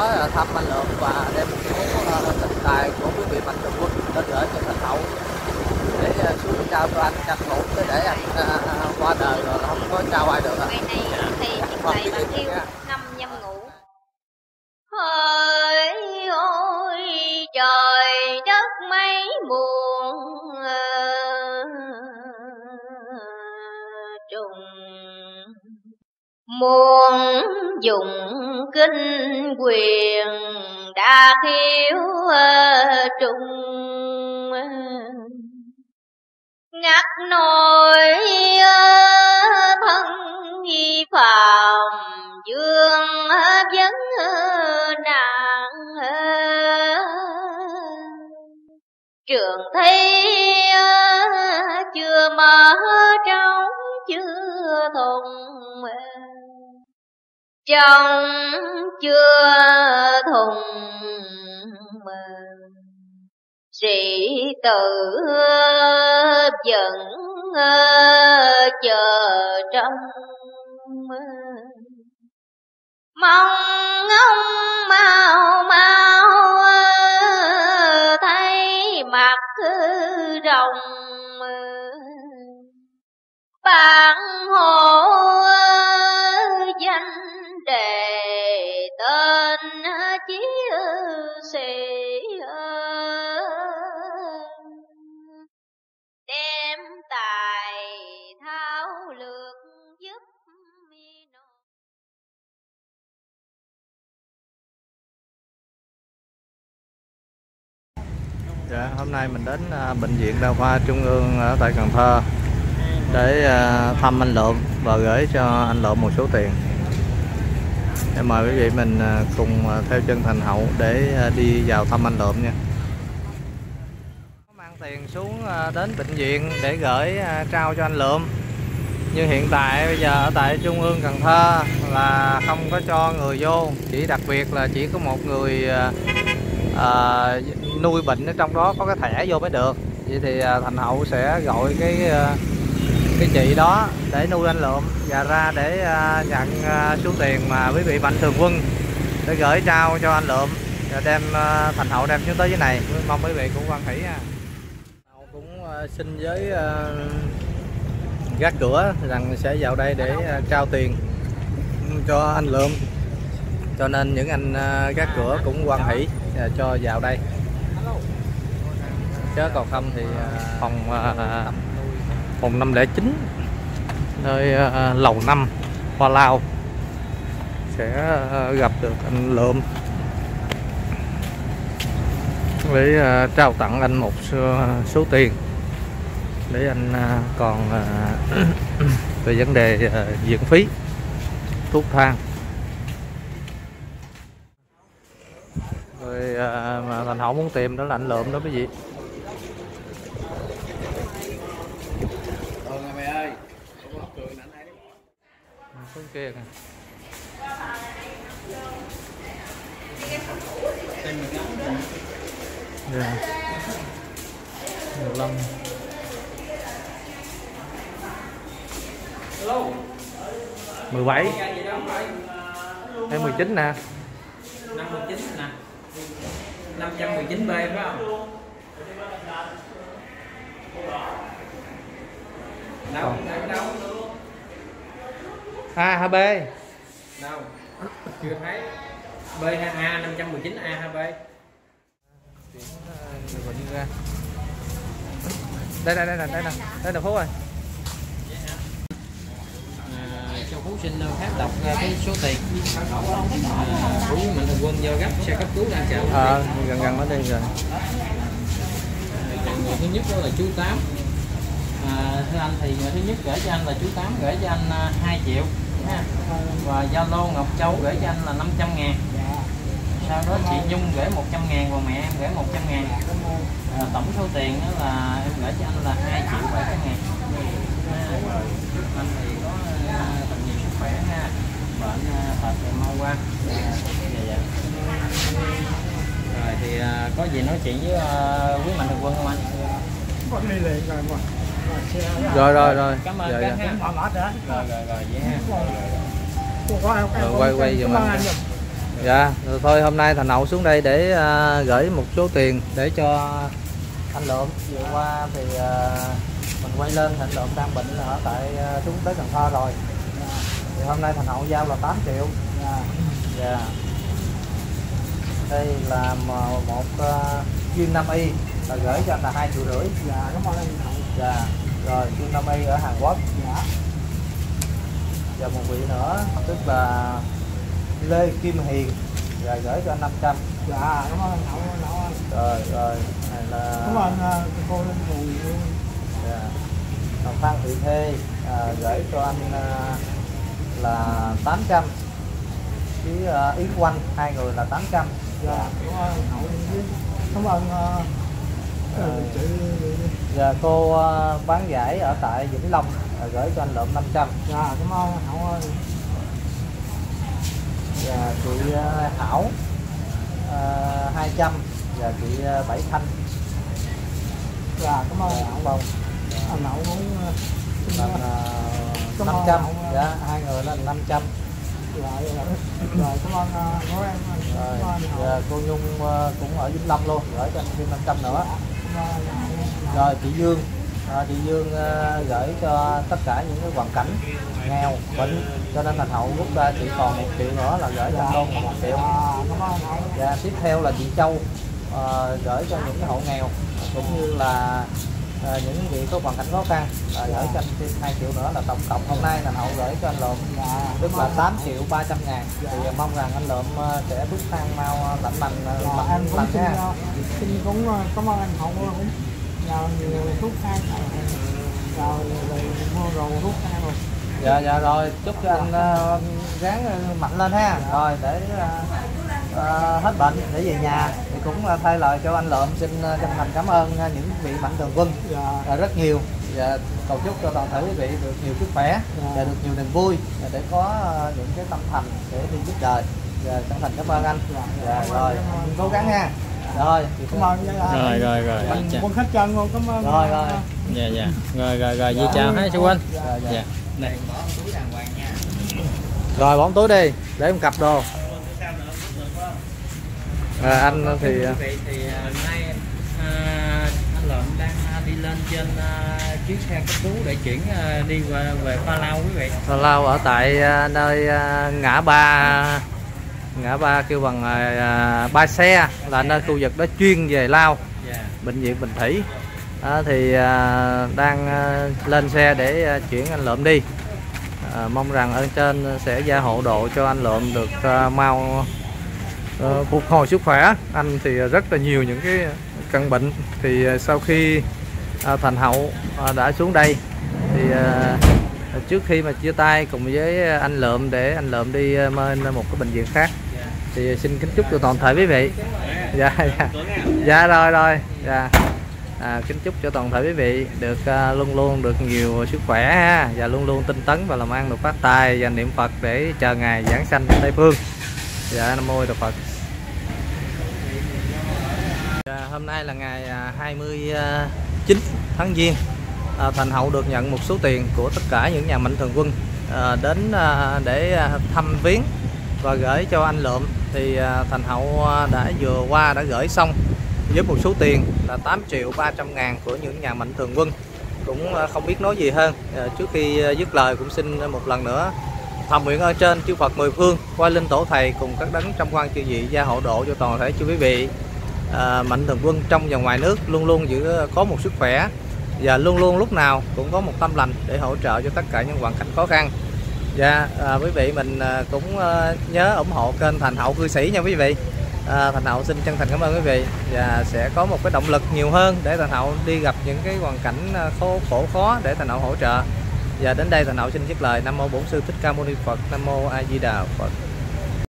ờ, thăm anh Lượm và đem một số ờ, tình tài của quý vị mạnh thường quân lên gửi cho thành hậu. Để ờ, xuống trao cho anh tranh thủ để anh ờ, qua đời rồi không có trao ai được ngày này thì Hoặc ngày cái bằng gì yêu năm nhâm ngũ hỡi ôi trời đất mấy buồn trùng muốn dùng kinh quyền đã khiếu trung. Ngắt nổi thân nghi phạm dương vấn nạn. Trường thi chưa mở trong chưa thùng trong chưa thùng sĩ tử vẫn ờ, chờ trong mong ông mau mau ờ, thấy mặt rồng ờ, bạn hộ sĩ đem tài thao lược giúp mi nô Dạ, hôm nay mình đến à, bệnh viện đa khoa trung ương ở tại Cần Thơ để à, thăm anh Lượm và gửi cho anh Lượm một số tiền. Em mời quý vị mình à, cùng à, theo chân Thành Hậu để à, đi vào thăm anh Lượm nha. Mang tiền xuống đến bệnh viện để gửi trao cho anh Lượm. Nhưng hiện tại bây giờ ở tại trung ương Cần Thơ là không có cho người vô, chỉ đặc biệt là chỉ có một người à, nuôi bệnh ở trong đó có cái thẻ vô mới được vậy thì thành hậu sẽ gọi cái cái chị đó để nuôi anh lượm và ra để à, nhận à, số tiền mà quý vị mạnh thường quân để gửi trao cho anh lượm và đem à, thành hậu đem xuống tới dưới này. Mong quý vị cũng quan hỷ nha cũng xin với gác cửa rằng sẽ vào đây để trao tiền cho anh lượm cho nên những anh gác cửa cũng quan hỷ cho vào đây. Chứ còn không thì phòng 1509 nơi ờ, lầu năm Hoa Lao. Sẽ ờ, gặp được anh Lượm. Để ờ, trao tặng anh một số, số tiền. Để anh còn về vấn đề viện phí thuốc thang. Rồi mà thành hậu muốn tìm đó là anh lượm đó quý vị Ừ nè mày ơi Ủa, cười nè anh hai đi xuống kia kìa dạ. Mười lăm mười bảy. Hay mười chín nè. 519 nè. 519 B phải không? Đâu, đâu, đâu, a hai b. Đâu, chưa thấy. B2A 519A 2B người bệnh ra đây đây đây nè đây nè đây là phú ơi. À, cho phú sinh đâu khác đọc ra cái số tiền. À, mạnh thường quân do gấp xe cấp cứu đang chào. Ờ gần gần nó đi rồi. Người thứ nhất đó là chú Tám. À, thưa anh thì người thứ nhất gửi cho anh là chú Tám gửi cho anh à, 2 triệu ha. và Zalo Ngọc Châu gửi cho anh là 500 ngàn. Sau đó chị Nhung gửi 100 ngàn và mẹ em gửi 100 ngàn. À, tổng số tiền đó là em gửi cho anh là 2 triệu 700 ngàn. Anh thì có à, thật nhiều sức khỏe ha. Bệnh tật thì mau qua. Dạ dạ rồi thì có gì nói chuyện với quý mạnh thường quân không anh? Có đi liền rồi mà rồi rồi rồi cảm ơn dạ, dạ. mệt rồi rồi rồi rồi vậy Rồi, quay- quay giùm giùm. dạ rồi thôi hôm nay thành hậu xuống đây để à, gửi một số tiền để cho anh lượm vừa qua thì à, mình quay lên thì anh lượm đang bệnh ở tại à, xuống tới cần thơ rồi. Thì hôm nay thành hậu giao là 8 triệu. Dạ. dạ đây là một, uh, chuyên 5 y. Là gửi cho anh là hai triệu rưỡi. Dạ cảm ơn anh. Dạ rồi chuyên 5 y ở Hàn Quốc. Dạ. Và một vị nữa tức là Lê Kim Hiền. Và gửi cho anh 500 dạ cảm ơn anh Hậu anh rồi rồi này là cảm ơn cô Linh Bùi dạ. còn Phan Thị Thê à, gửi cho anh à, là 800 với à, Yến Quanh hai người là 800 dạ cảm ơn cảm ơn Rồi. và cô à, bán giải ở tại Vĩnh Long à, gửi cho anh lượm 500 dạ cảm ơn anh Hậu ơi. Và chị à, Thảo à, 200 và chị Bảy Thanh. Dạ cảm ơn anh Hồng Hậu Bông anh Hậu cũng ờ, xin, là ơn 500 Hậu. dạ hai người là 500 dạ dạ rồi cảm ơn của em rồi anh và cô Nhung cũng ở Vĩnh Long luôn gửi cho anh thêm 500 nữa rồi chị Dương. À, chị Dương à, gửi cho tất cả những cái hoàn cảnh nghèo bệnh cho nên thành hậu rút ra chỉ còn một triệu nữa là gửi cho con luôn một triệu. Và tiếp theo là chị Châu à, gửi cho những cái hộ nghèo cũng như là ờ, những vị có hoàn cảnh khó khăn ờ, gửi cho anh thêm 2 triệu nữa là tổng cộng hôm nay thành hậu gửi cho anh lượm dạ tức là 8 triệu 300 ngàn. Thì mong rằng anh lượm ờ, sẽ thuốc thang mau ờ, lạnh lành ờ, Dạ, cũng lành xin, ha xin cũng cảm ơn anh Hậu cũng nhờ nhiều thuốc thang rồi mua rồi thuốc thang rồi dạ dạ rồi chúc cho anh ờ, ráng mạnh lên ha. Rồi để ờ, ờ, hết bệnh để về nhà cũng ờ, thay lời cho anh lượm xin ờ, chân thành cảm ơn ờ, những vị mạnh thường quân. Dạ. Rất nhiều. Và cầu chúc cho toàn thể quý vị được nhiều sức khỏe và được nhiều niềm vui để có những cái tâm thành để đi giúp đời. Và chân thành cảm ơn anh. Dạ. Rồi cố gắng ha. Rồi. Cảm ơn dạ, dạ. rồi rồi rồi. Anh dạ. quân khách chân luôn cảm ơn. Rồi, rồi. dạ dạ. Rồi rồi rồi. Vậy chào hai sư huynh dạ, dạ. dạ. Này rồi bỏ túi đi. Để em cặp đồ à, anh thì quý vị thì à, nay à, anh lợm đang à, đi lên trên à, chiếc xe cấp cứu để chuyển à, đi về, về Pha Lao quý vị. Tào lao ở tại à, nơi à, ngã ba ngã ba kêu bằng à, ba xe là nơi khu vực đó chuyên về lao dạ. bệnh viện Bình Thủy. Đó, thì à, đang à, lên xe để à, chuyển anh lượm đi. À, mong rằng ơn trên sẽ gia hộ độ cho anh lượm được à, mau Ờ, phục hồi sức khỏe. Anh thì rất là nhiều những cái căn bệnh. Thì ờ, sau khi ờ, thành hậu đã xuống đây thì trước khi mà chia tay cùng với anh lượm để anh lượm đi lên một cái bệnh viện khác thì xin kính chúc cho toàn thể quý vị. Dạ dạ. Dạ rồi rồi. Dạ. À, kính chúc cho toàn thể quý vị được luôn luôn được nhiều sức khỏe ha. Và luôn luôn tinh tấn và làm ăn được phát tài và niệm Phật để chờ ngày giảng sanh Tây phương dạ nam mô Đà Phật. Dạ, hôm nay là ngày à, 29 à, tháng Giêng. À, Thành Hậu được nhận một số tiền của tất cả những nhà mạnh thường quân à, đến à, để à, thăm viếng và gửi cho anh Lượm. Thì à, Thành Hậu đã vừa qua đã gửi xong với một số tiền là 8 triệu 300 ngàn của những nhà mạnh thường quân. Cũng không biết nói gì hơn. À, trước khi dứt lời cũng xin một lần nữa thầm nguyện ở trên chư Phật mười phương qua linh tổ thầy cùng các đấng trong quan chư vị gia hộ độ cho toàn thể chư quý vị à, mạnh thường quân trong và ngoài nước luôn luôn giữ ờ, có một sức khỏe và luôn luôn lúc nào cũng có một tâm lành để hỗ trợ cho tất cả những hoàn cảnh khó khăn và à, quý vị mình à, cũng à, nhớ ủng hộ kênh Thành Hậu cư sĩ nha quý vị. À, Thành Hậu xin chân thành cảm ơn quý vị và sẽ có một cái động lực nhiều hơn để Thành Hậu đi gặp những cái hoàn cảnh ờ, khổ khổ khó để Thành Hậu hỗ trợ. Và đến đây Thành Hậu xin dứt lời Nam mô Bổn sư Thích Ca Mâu Ni Phật, Nam mô A Di Đà Phật.